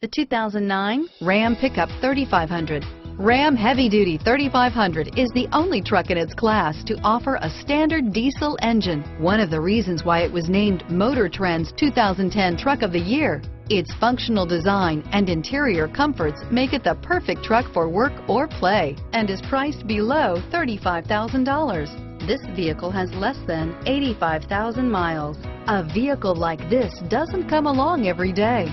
The 2009 Ram Pickup 3500. Ram Heavy Duty 3500 is the only truck in its class to offer a standard diesel engine, one of the reasons why it was named Motor Trend's 2010 Truck of the Year. Its functional design and interior comforts make it the perfect truck for work or play and is priced below $35,000. This vehicle has less than 85,000 miles. A vehicle like this doesn't come along every day.